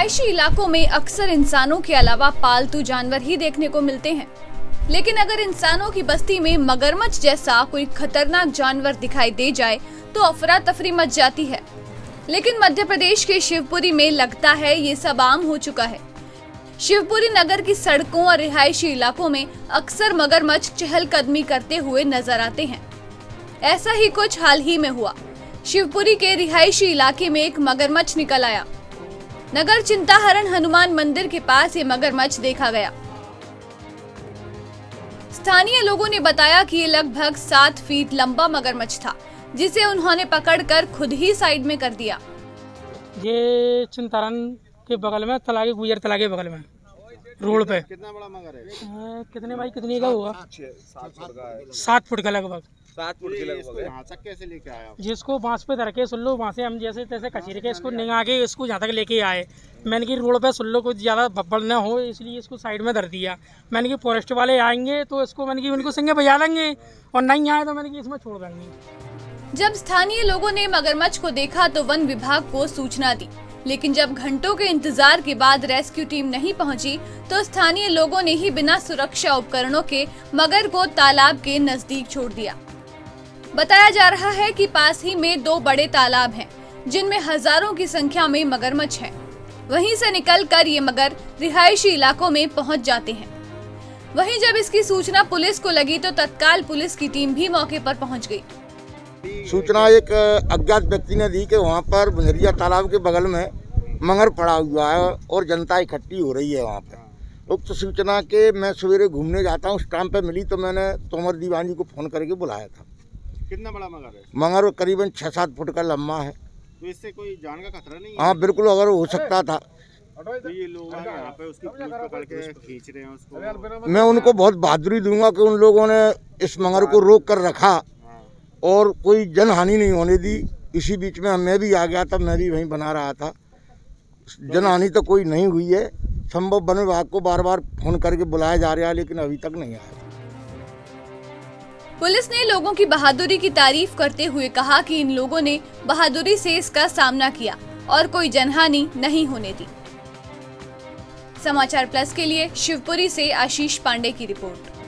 रिहायशी इलाकों में अक्सर इंसानों के अलावा पालतू जानवर ही देखने को मिलते हैं। लेकिन अगर इंसानों की बस्ती में मगरमच्छ जैसा कोई खतरनाक जानवर दिखाई दे जाए तो अफरा तफरी मच जाती है। लेकिन मध्य प्रदेश के शिवपुरी में लगता है ये सब आम हो चुका है। शिवपुरी नगर की सड़कों और रिहायशी इलाकों में अक्सर मगरमच्छ चहलकदमी करते हुए नज़र आते हैं। ऐसा ही कुछ हाल ही में हुआ। शिवपुरी के रिहायशी इलाके में एक मगरमच्छ निकल आया। नगर चिंताहरण हनुमान मंदिर के पास ये मगरमच्छ देखा गया। स्थानीय लोगों ने बताया कि ये लगभग सात फीट लंबा मगरमच्छ था जिसे उन्होंने पकड़कर खुद ही साइड में कर दिया। ये चिंतारन के बगल में तला के गुजर तला के बगल में रोड पे। कितना बड़ा मगर है? कितने बाई कितने का होगा सात फुट का है। सात फुट का लगभग। सात फुट के लगभग यहाँ तक कैसे लेके आया जिसको बाँस पे धर के सुन लो वहाँ से हम जैसे तैसे कचरे के इसको निगा के इसको यहाँ तक लेके आए। मैंने कि रोड पे सुन लो कुछ ज़्यादा भब्बड़ न हो इसलिए इसको साइड में धर दिया। मैंने कि फॉरेस्ट वाले आएँगे तो इसको मैंने कि उनको संगे बजा देंगे और नहीं आए तो मैंने कि इसमें छोड़ देंगे। जब स्थानीय लोगों ने मगरमच्छ को देखा तो वन विभाग को सूचना दी। लेकिन जब घंटों के इंतज़ार के बाद रेस्क्यू टीम नहीं पहुँची तो स्थानीय लोगों ने ही बिना सुरक्षा उपकरणों के मगर को तालाब के नज़दीक छोड़ दिया। बताया जा रहा है कि पास ही में दो बड़े तालाब हैं, जिनमें हज़ारों की संख्या में मगरमच्छ हैं। वहीं से निकलकर ये मगर रिहायशी इलाकों में पहुँच जाते हैं। वहीं जब इसकी सूचना पुलिस को लगी तो तत्काल पुलिस की टीम भी मौके पर पहुँच गई। सूचना एक अज्ञात व्यक्ति ने दी कि वहाँ पर बुंदरिया तालाब के बगल में मगर पड़ा हुआ है और जनता इकट्ठी हो रही है वहाँ पर उक्त तो सूचना के मैं सवेरे घूमने जाता हूँ उस टाइम पे मिली तो मैंने तोमर दीवान जी को फ़ोन करके बुलाया था। कितना बड़ा मगर है? मंगर करीबन छः सात फुट का लंबा है। तो इससे कोई जान का खतरा नहीं हाँ? बिल्कुल अगर हो सकता था। तो ये लोग यहाँ पे उसकी पकड़ के खींच रहे हैं उसको मैं उनको बहुत बहादुरी दूँगा कि उन लोगों ने इस मंगर को रोक कर रखा। हाँ। और कोई जनहानि नहीं होने दी। इसी बीच में मैं भी आ गया था मैं भी वहीं बना रहा था। जनहानि तो कोई नहीं हुई है। संभव वन विभाग को बार बार फ़ोन करके बुलाया जा रहा है लेकिन अभी तक नहीं आया। पुलिस ने लोगों की बहादुरी की तारीफ़ करते हुए कहा कि इन लोगों ने बहादुरी से इसका सामना किया और कोई जनहानि नहीं होने दी। समाचार प्लस के लिए शिवपुरी से आशीष पांडे की रिपोर्ट।